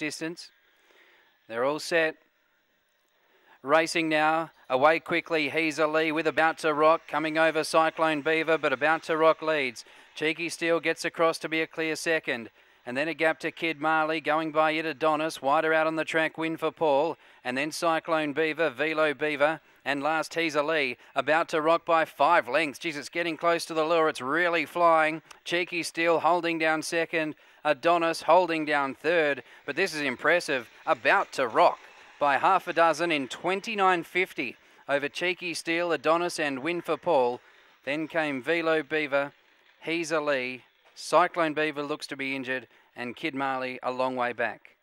distance. They're all set. Racing now, away quickly, He's a Lee with About to Rock, coming over Cyclone Beaver, but About to Rock leads. Cheeky Steel gets across to be a clear second. And then a gap to Kid Marley, going by it Adonis, wider out on the track, win for Paul. And then Cyclone Beaver, Velo Beaver, and last Teaser Lee, about to rock by five lengths. Jeez, it's getting close to the lure. It's really flying. Cheeky Steel holding down second. Adonis holding down third. But this is impressive. About to rock by half a dozen in 29.50 over Cheeky Steel, Adonis and Win for Paul. Then came Velo Beaver, He's a Lee, Cyclone Beaver looks to be injured, and Kid Marley a long way back.